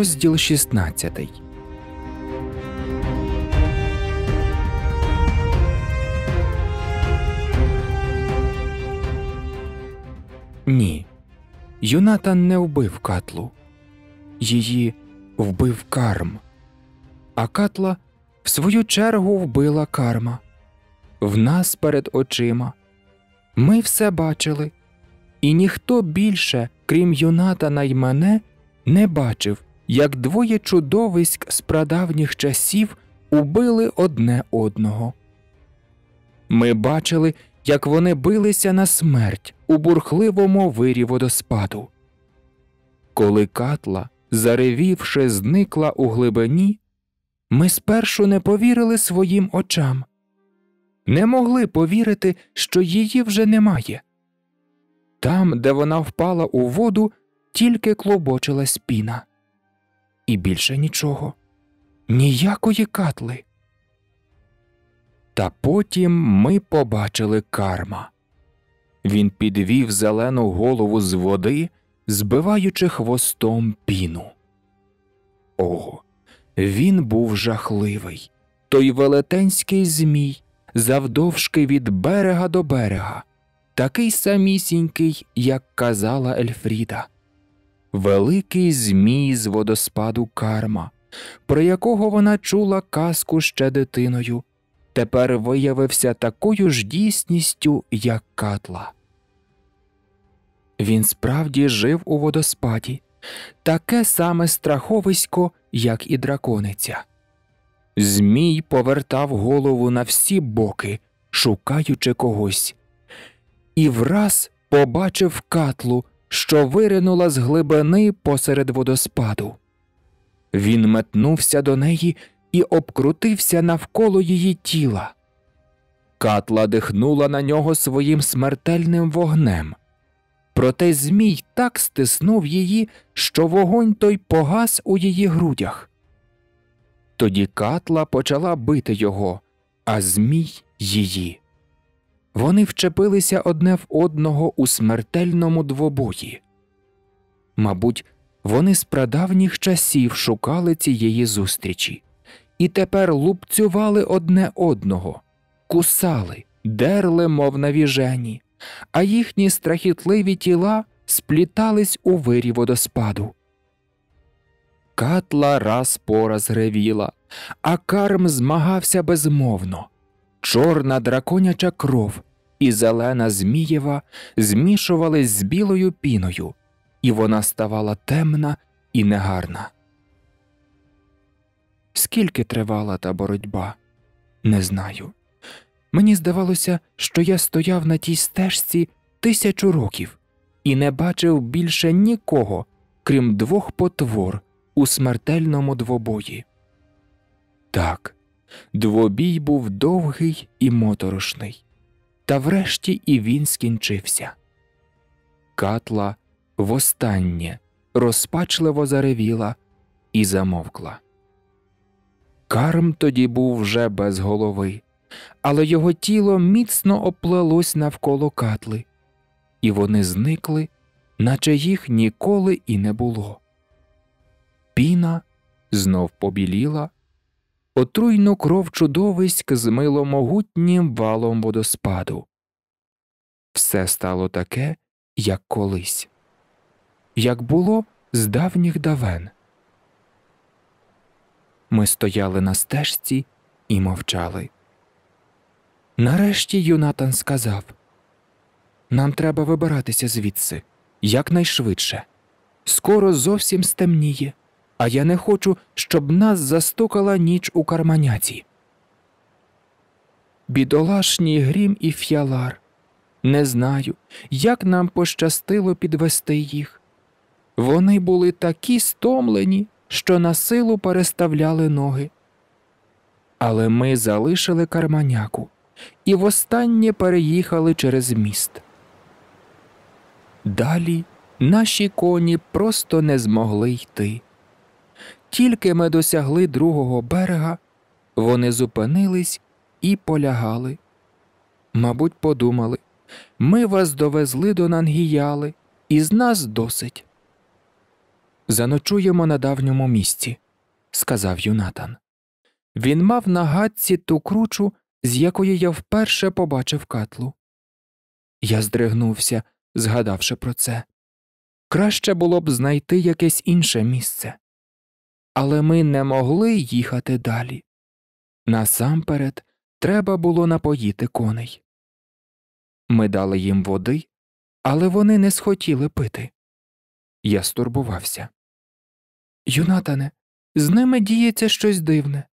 Розділ 16 Ні. Юнатан не вбив катлу. Її вбив карм. А катла в свою чергу вбила карма. В нас перед очима. Ми все бачили, і ніхто більше, крім Юнатана й мене, не бачив, як двоє чудовиськ з прадавніх часів убили одне одного. Ми бачили, як вони билися на смерть у бурхливому вирі водоспаду. Коли катла, заревівши, зникла у глибині, ми спершу не повірили своїм очам, не могли повірити, що її вже немає. Там, де вона впала у воду, тільки клобочилась піна. І більше нічого, ніякої катли. Та потім ми побачили карма. Він підвів зелену голову з води, збиваючи хвостом піну. О, він був жахливий, той велетенський змій, завдовжки від берега до берега, такий самісінький, як казала Ельфріда. Великий змій з водоспаду карма, про якого вона чула казку ще дитиною тепер виявився такою ж дійсністю, як катла. Він справді жив у водоспаді, таке саме страховисько, як і дракониця. Змій повертав голову на всі боки, шукаючи когось, і враз побачив катлу, що виринула з глибини посеред водоспаду. Він метнувся до неї і обкрутився навколо її тіла. Катла дихнула на нього своїм смертельним вогнем. Проте Змій так стиснув її, що вогонь той погас у її грудях. Тоді катла почала бити його, а Змій її. Вони вчепилися одне в одного у смертельному двобої. Мабуть, вони з прадавніх часів шукали цієї зустрічі і тепер лупцювали одне одного, кусали, дерли, мов навіжені, а їхні страхітливі тіла сплітались у вирі водоспаду. Катла раз по раз ревіла, а карм змагався безмовно. Чорна драконяча кров і зелена Змієва змішувались з білою піною, і вона ставала темна і негарна. Скільки тривала та боротьба, не знаю. Мені здавалося, що я стояв на тій стежці тисячу років і не бачив більше нікого, крім двох потвор у смертельному двобої. Так, двобій був довгий і моторошний, та врешті і він скінчився. Катла востаннє розпачливо заревіла і замовкла. Карм тоді був вже без голови, але його тіло міцно оплелось навколо катли, і вони зникли, наче їх ніколи і не було. Піна знов побіліла, отруйну кров чудовиськ змило могутнім валом водоспаду. Все стало таке, як колись, як було з давніх давен. Ми стояли на стежці і мовчали. Нарешті Юнатан сказав Нам треба вибиратися звідси якнайшвидше. Скоро зовсім стемніє, а я не хочу, щоб нас застукала ніч у карманяці. Бідолашній грім і ф'ялар. Не знаю, як нам пощастило підвести їх. Вони були такі стомлені що на силу переставляли ноги. Але ми залишили карманяку і востаннє переїхали через міст. Далі наші коні просто не змогли йти. Тільки ми досягли другого берега, вони зупинились і полягали. Мабуть, подумали ми вас довезли до Нангіяли, і з нас досить. Заночуємо на давньому місці, сказав Юнатан. Він мав на гадці ту кручу, з якої я вперше побачив катлу. Я здригнувся, згадавши про це. Краще було б знайти якесь інше місце. Але ми не могли їхати далі. Насамперед треба було напоїти коней. Ми дали їм води, але вони не схотіли пити. Я стурбувався. Юнатане, з ними діється щось дивне.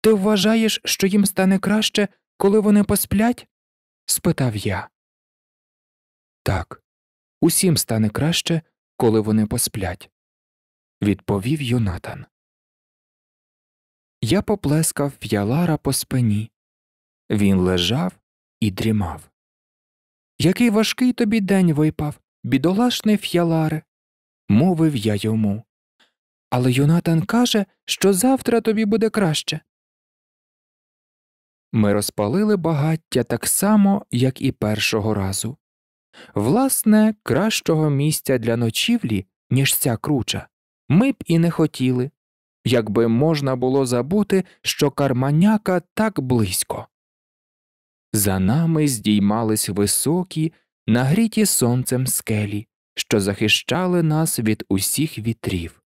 Ти вважаєш, що їм стане краще, коли вони посплять? спитав я. Так, усім стане краще, коли вони посплять, відповів Юнатан. Я поплескав ф'ялара по спині. Він лежав і дрімав. Який важкий тобі день випав, бідолашний ф'яларе, мовив я йому. Але Юнатан каже, що завтра тобі буде краще. Ми розпалили багаття так само, як і першого разу. Власне, кращого місця для ночівлі, ніж ця круча, ми б і не хотіли, якби можна було забути, що карманяка так близько. За нами здіймались високі, нагріті сонцем скелі, що захищали нас від усіх вітрів.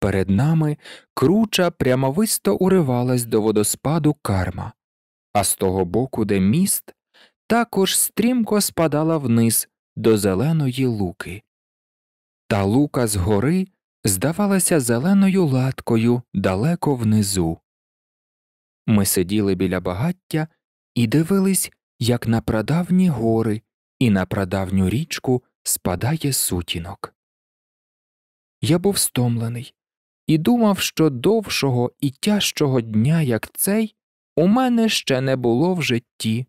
Перед нами круча прямовисто уривалась до водоспаду карма, а з того боку, де міст, також стрімко спадала вниз до зеленої луки. Та лука згори здавалася зеленою латкою далеко внизу. Ми сиділи біля багаття і дивились, як на прадавні гори і на прадавню річку спадає сутінок. Я був стомлений і думав, що довшого і тяжчого дня, як цей, у мене ще не було в житті.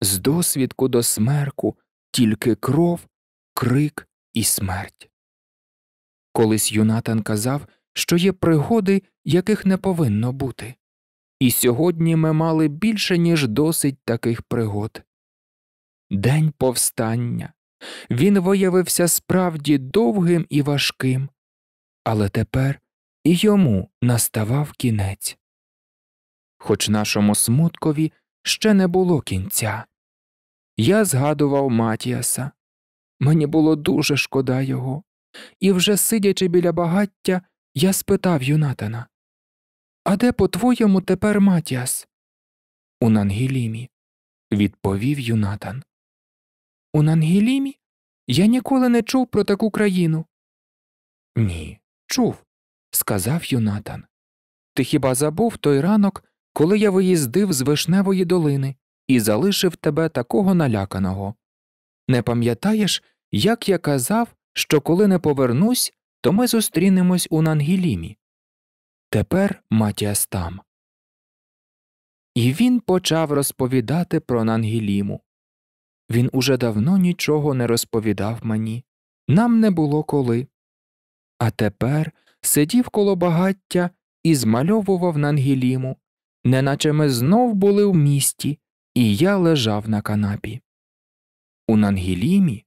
З досвідку до смерку тільки кров, крик і смерть. Колись Юнатан казав, що є пригоди, яких не повинно бути, і сьогодні ми мали більше, ніж досить таких пригод. День повстання він виявився справді довгим і важким, але тепер і йому наставав кінець. Хоч нашому смуткові ще не було кінця. Я згадував Матіаса. Мені було дуже шкода його, і вже сидячи біля багаття, я спитав Юнатана А де, по твоєму, тепер Матіас? У Нангілімі, відповів Юнатан. У Нангілімі? Я ніколи не чув про таку країну. Ні, чув, сказав Юнатан. Ти хіба забув той ранок, коли я виїздив з вишневої долини і залишив тебе такого наляканого? Не пам'ятаєш, як я казав, що коли не повернусь, то ми зустрінемось у Нангілімі? Тепер Матіас там. І він почав розповідати про Нангіліму. Він уже давно нічого не розповідав мені, нам не було коли. А тепер сидів коло багаття і змальовував Нангіліму, неначе ми знов були в місті, і я лежав на канапі. У Нангілімі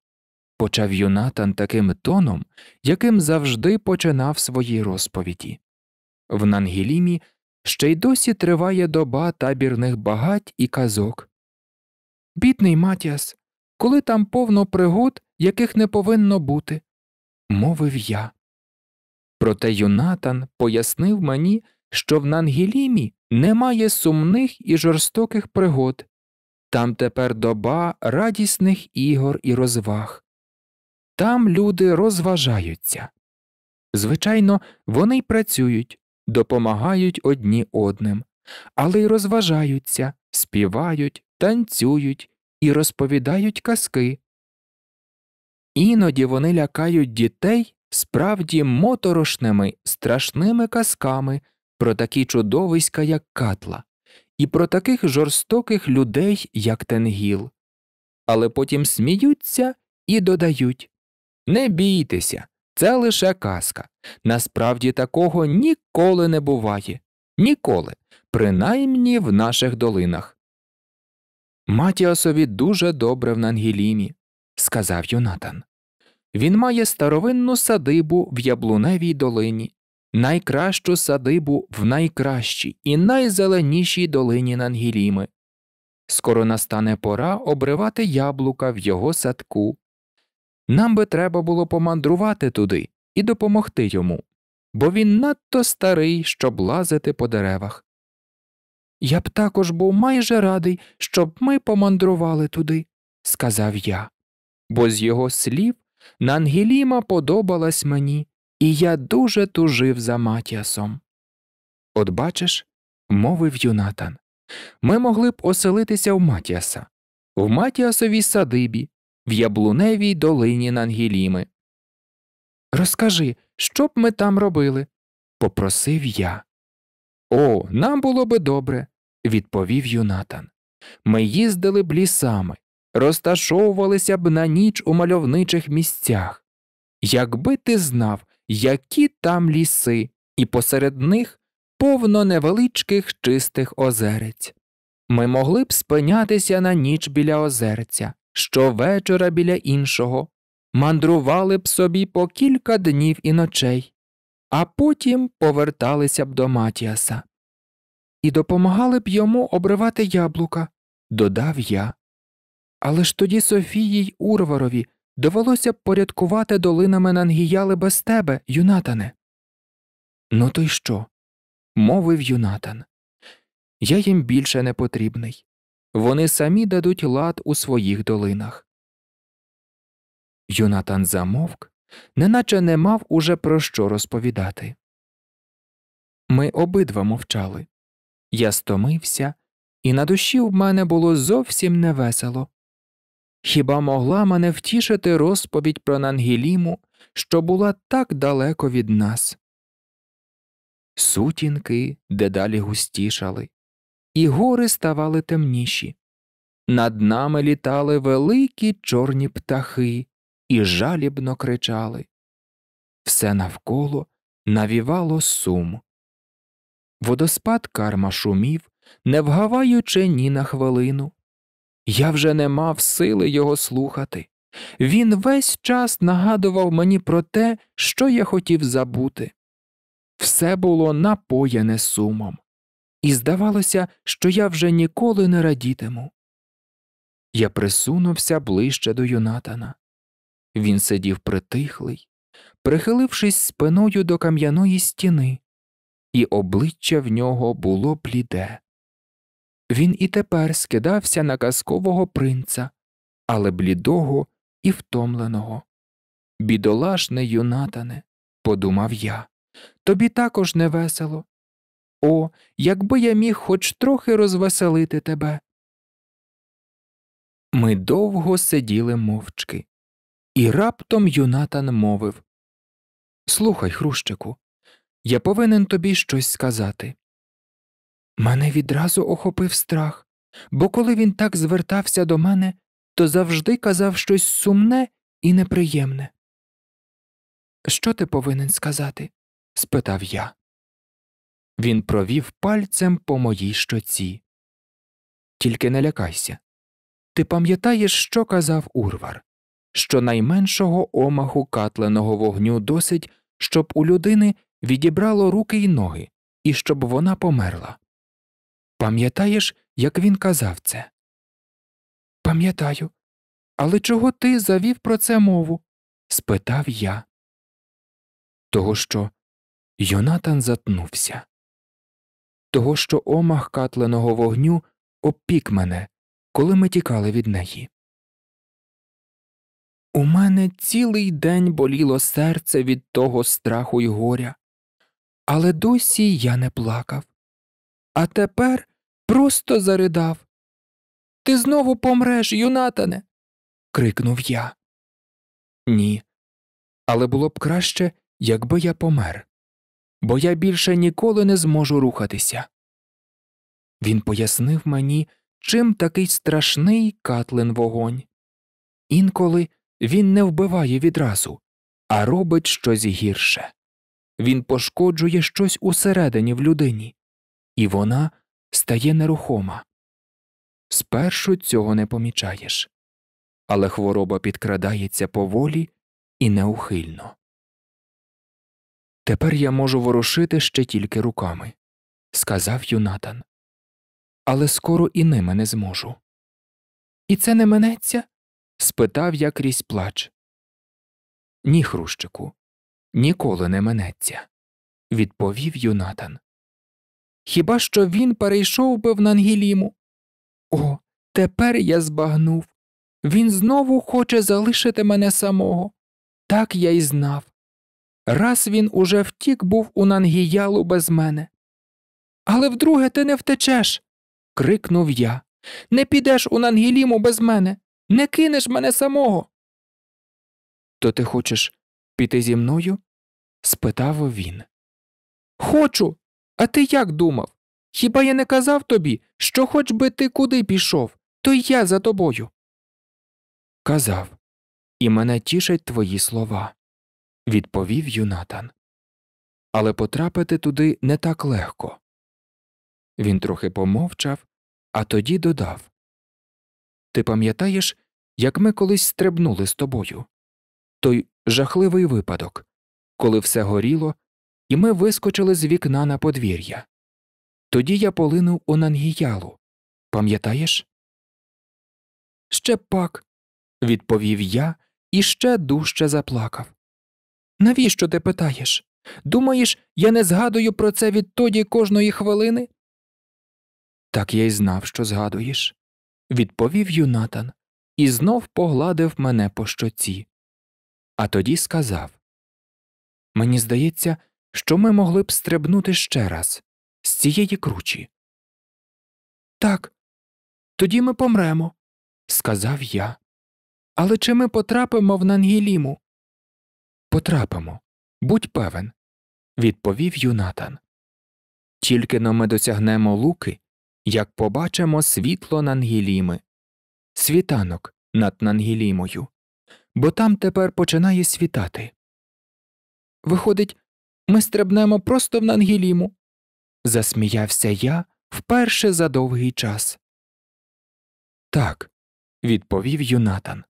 почав Юнатан таким тоном, яким завжди починав свої розповіді. В Нангілімі ще й досі триває доба табірних багать і казок. Бідний Матіас, коли там повно пригод, яких не повинно бути, мовив я. Проте Юнатан пояснив мені, що в Нангілімі немає сумних і жорстоких пригод, там тепер доба радісних ігор і розваг. Там люди розважаються. Звичайно, вони й працюють, допомагають одні одним, але й розважаються, співають, танцюють і розповідають казки. Іноді вони лякають дітей справді моторошними, страшними казками про такі чудовиська, як катла, і про таких жорстоких людей, як Тенгіл, але потім сміються і додають Не бійтеся, це лише казка. Насправді такого ніколи не буває, ніколи, принаймні в наших долинах. Матіасові дуже добре в Нангілімі, сказав Юнатан. Він має старовинну садибу в Яблуневій долині, найкращу садибу в найкращій і найзеленішій долині Нангіліми. Скоро настане пора обривати яблука в його садку. Нам би треба було помандрувати туди і допомогти йому, бо він надто старий, щоб лазити по деревах. Я б також був майже радий, щоб ми помандрували туди, сказав я, бо з його слів Нангеліма подобалась мені, і я дуже тужив за Матіасом. От бачиш, мовив Юнатан, ми могли б оселитися в Матіаса, в Матіасовій садибі, в Яблуневій долині Нангеліми. Розкажи, що б ми там робили? попросив я. О, нам було би добре, відповів Юнатан. Ми їздили б лісами, розташовувалися б на ніч у мальовничих місцях. Якби ти знав, які там ліси, і посеред них повно невеличких чистих озерець. Ми могли б спинятися на ніч біля озерця, щовечора біля іншого, мандрували б собі по кілька днів і ночей, а потім поверталися б до Матіаса. І допомагали б йому обривати яблука, додав я. Але ж тоді Софії й Урварові довелося б порядкувати долинами Нангіяли без тебе, Юнатане. Ну то й що? мовив Юнатан. Я їм більше не потрібний. Вони самі дадуть лад у своїх долинах. Юнатан замовк, неначе не мав уже про що розповідати. Ми обидва мовчали. Я стомився, і на душі в мене було зовсім невесело. Хіба могла мене втішити розповідь про Нангеліму, що була так далеко від нас? Сутінки дедалі густішали, і гори ставали темніші. Над нами літали великі чорні птахи і жалібно кричали. Все навколо навівало сум. Водоспад карма шумів, не вгаваючи ні на хвилину. Я вже не мав сили його слухати. Він весь час нагадував мені про те, що я хотів забути. Все було напоєне сумом, і здавалося, що я вже ніколи не радітиму. Я присунувся ближче до Юнатана. Він сидів притихлий, прихилившись спиною до кам'яної стіни, і обличчя в нього було бліде. Він і тепер скидався на казкового принца, але блідого і втомленого. Бідолашне юнатане, подумав я, тобі також не весело. О, якби я міг хоч трохи розвеселити тебе. Ми довго сиділи мовчки, і раптом Юнатан мовив Слухай, Хрущику, я повинен тобі щось сказати. Мене відразу охопив страх, бо коли він так звертався до мене, то завжди казав щось сумне і неприємне. Що ти повинен сказати? спитав я. Він провів пальцем по моїй щоці. Тільки не лякайся. Ти пам'ятаєш, що казав Урвар, що найменшого омаху катленого вогню досить, щоб у людини відібрало руки й ноги, і щоб вона померла. Пам'ятаєш, як він казав це? Пам'ятаю. Але чого ти завів про це мову? спитав я. Того, що Йонатан затнувся, того, що омах катленого вогню опік мене, коли ми тікали від неї. У мене цілий день боліло серце від того страху й горя, але досі я не плакав. А тепер просто заридав. Ти знову помреш, Юнатане. крикнув я. Ні. Але було б краще, якби я помер, бо я більше ніколи не зможу рухатися. Він пояснив мені, чим такий страшний катлин вогонь. Інколи він не вбиває відразу, а робить щось гірше. Він пошкоджує щось усередині в людині, і вона стає нерухома. Спершу цього не помічаєш, але хвороба підкрадається поволі і неухильно. Тепер я можу ворушити ще тільки руками, сказав Юнатан. Але скоро і ними не зможу. І це не минеться? спитав я крізь плач. Ні, хрущику, ніколи не минеться, відповів Юнатан. Хіба що він перейшов би в Нангіліму? О, тепер я збагнув. Він знову хоче залишити мене самого. Так я й знав. Раз він уже втік був у Нангіялу без мене. Але вдруге ти не втечеш. крикнув я. Не підеш у Нангіліму без мене, не кинеш мене самого. То ти хочеш піти зі мною? спитав він. Хочу. А ти як думав? Хіба я не казав тобі, що хоч би ти куди пішов, то й я за тобою? Казав, і мене тішать твої слова, відповів Юнатан. Але потрапити туди не так легко. Він трохи помовчав, а тоді додав Ти пам'ятаєш, як ми колись стрибнули з тобою? Той жахливий випадок, коли все горіло, і ми вискочили з вікна на подвір'я. Тоді я полинув у Нангіялу. Пам'ятаєш? Ще пак, відповів я і ще дужче заплакав. Навіщо ти питаєш? Думаєш, я не згадую про це відтоді кожної хвилини? Так я й знав, що згадуєш, відповів Юнатан і знов погладив мене по щоці. А тоді сказав Мені здається, що ми могли б стрибнути ще раз з цієї кручі. Так, тоді ми помремо, сказав я. Але чи ми потрапимо в Нангіліму? Потрапимо, будь певен, відповів Юнатан. Тільки но ми досягнемо луки, як побачимо світло Нангіліми, світанок над Нангілімою, бо там тепер починає світати. Виходить, ми стрибнемо просто в Нангіліму, засміявся я вперше за довгий час. Так, відповів Юнатан.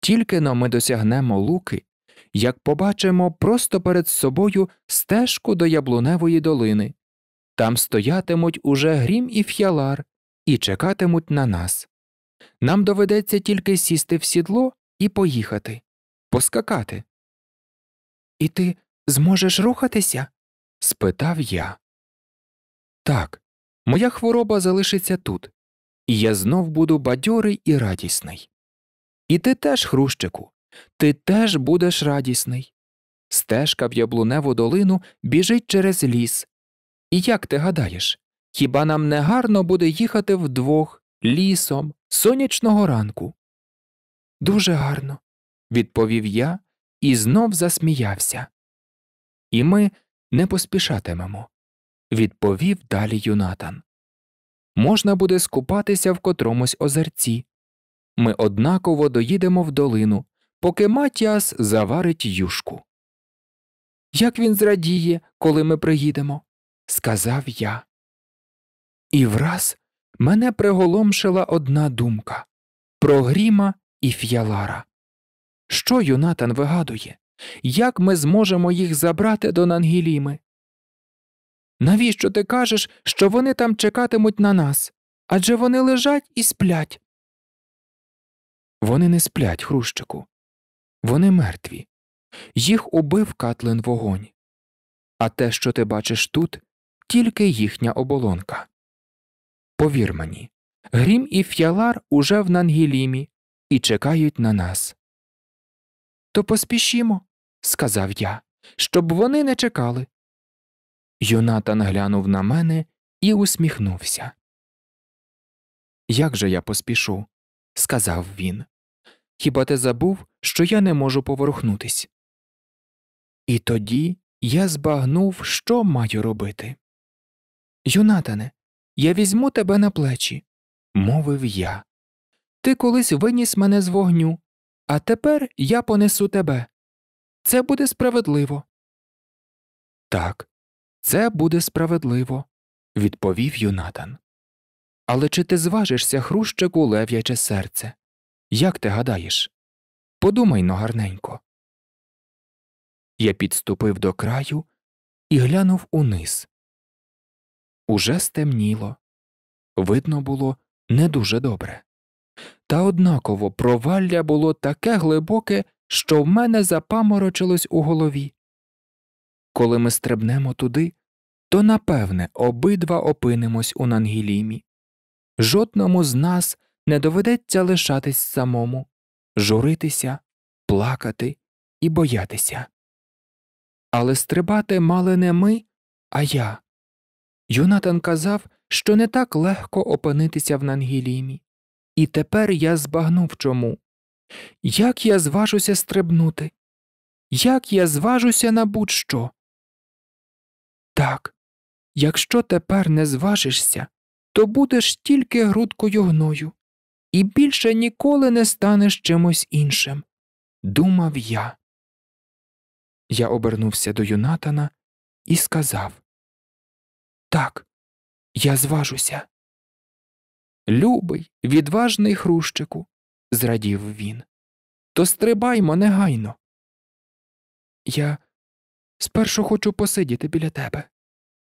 Тільки но ми досягнемо луки, як побачимо просто перед собою стежку до яблуневої долини. Там стоятимуть уже грім і ф'ялар і чекатимуть на нас. Нам доведеться тільки сісти в сідло і поїхати, поскакати. І ти зможеш рухатися? спитав я. Так, моя хвороба залишиться тут, і я знов буду бадьорий і радісний. І ти теж, хрущику, ти теж будеш радісний. Стежка в яблуневу долину біжить через ліс. І як ти гадаєш, хіба нам не гарно буде їхати вдвох лісом сонячного ранку? Дуже гарно, відповів я і знов засміявся. І ми не поспішатимемо, відповів далі Юнатан. Можна буде скупатися в котромусь озерці. Ми однаково доїдемо в долину, поки Матіас заварить юшку. Як він зрадіє, коли ми приїдемо, сказав я. І враз мене приголомшила одна думка про гріма і ф'ялара. Що Юнатан вигадує? Як ми зможемо їх забрати до Нангіліми? Навіщо ти кажеш, що вони там чекатимуть на нас? Адже вони лежать і сплять. Вони не сплять, хрущику. Вони мертві. Їх убив Катлин вогонь. А те, що ти бачиш тут, тільки їхня оболонка. Повір мені, Грім і ф'ялар уже в Нангілімі і чекають на нас. То поспішімо, сказав я, щоб вони не чекали. Йонатан глянув на мене і усміхнувся. Як же я поспішу? сказав він. Хіба ти забув, що я не можу поворухнутись? І тоді я збагнув, що маю робити. Юнатане, я візьму тебе на плечі, мовив я. Ти колись виніс мене з вогню, а тепер я понесу тебе. Це буде справедливо. Так, це буде справедливо, відповів Юнатан. Але чи ти зважишся хрущику лев'яче серце? Як ти гадаєш? Подумай но гарненько. Я підступив до краю і глянув униз. Уже стемніло. Видно було не дуже добре. Та однаково провалля було таке глибоке, що в мене запаморочилось у голові. Коли ми стрибнемо туди, то напевне обидва опинимось у Нангілімі. Жодному з нас не доведеться лишатись самому, журитися, плакати і боятися. Але стрибати мали не ми, а я. Юнатан казав, що не так легко опинитися в Нангілімі, і тепер я збагнув чому. Як я зважуся стрибнути? Як я зважуся на будь що? Так, якщо тепер не зважишся, то будеш тільки грудкою гною, і більше ніколи не станеш чимось іншим, думав я. Я обернувся до Юнатана і сказав Так, я зважуся. Любий, відважний хрущику, зрадів він. То стрибаймо негайно. Я спершу хочу посидіти біля тебе,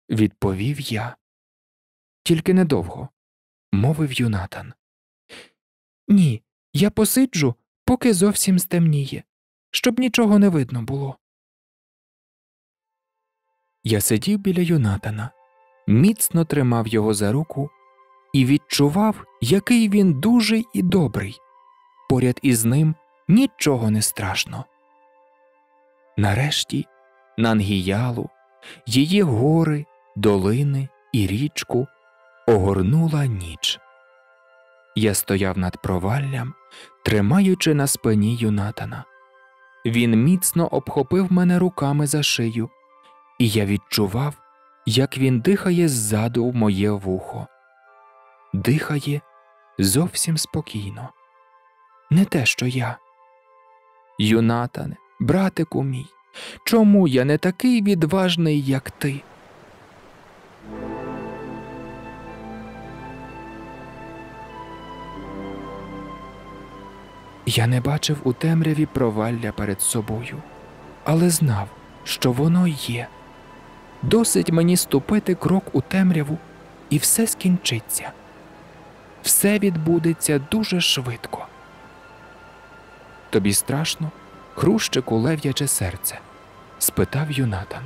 відповів я. Тільки недовго, мовив Юнатан. Ні, я посиджу, поки зовсім стемніє, щоб нічого не видно було. Я сидів біля Юнатана, міцно тримав його за руку і відчував, який він дужий і добрий. Поряд із ним нічого не страшно. Нарешті на Ангіялу, її гори, долини і річку огорнула ніч. Я стояв над проваллям, тримаючи на спині Юнатана. Він міцно обхопив мене руками за шию, і я відчував, як він дихає ззаду в моє вухо. Дихає зовсім спокійно, не те, що я. Юнатане, братику мій, чому я не такий відважний, як ти? Я не бачив у темряві провалля перед собою, але знав, що воно є. Досить мені ступити крок у темряву, і все скінчиться. Все відбудеться дуже швидко. Тобі страшно, хрущику лев'яче серце? спитав Юнатан.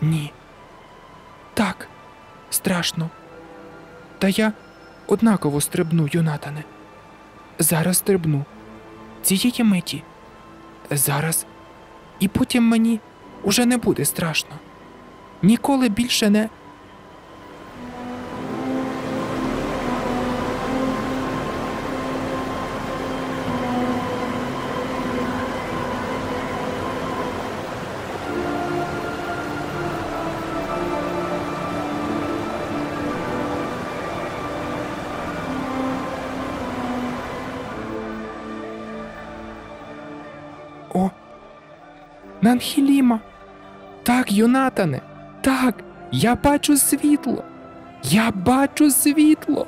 Ні. Так, страшно. Та я однаково стрибну, Юнатане. Зараз стрибну. Цієї миті. Зараз. І потім мені уже не буде страшно. Ніколи більше не. Нанхіліма. Так, Юнатане, так, я бачу світло. Я бачу світло.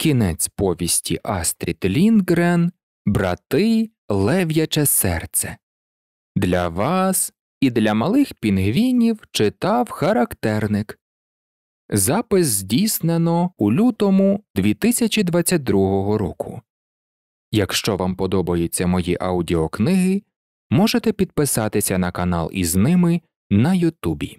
Кінець повісті Астрід Лінгрен Брати Лев'яче серце. Для вас і для малих пінгвінів читав характерник. Запис здійснено у лютому 2022 року. Якщо вам подобаються мої аудіокниги, можете підписатися на канал із ними на Ютубі.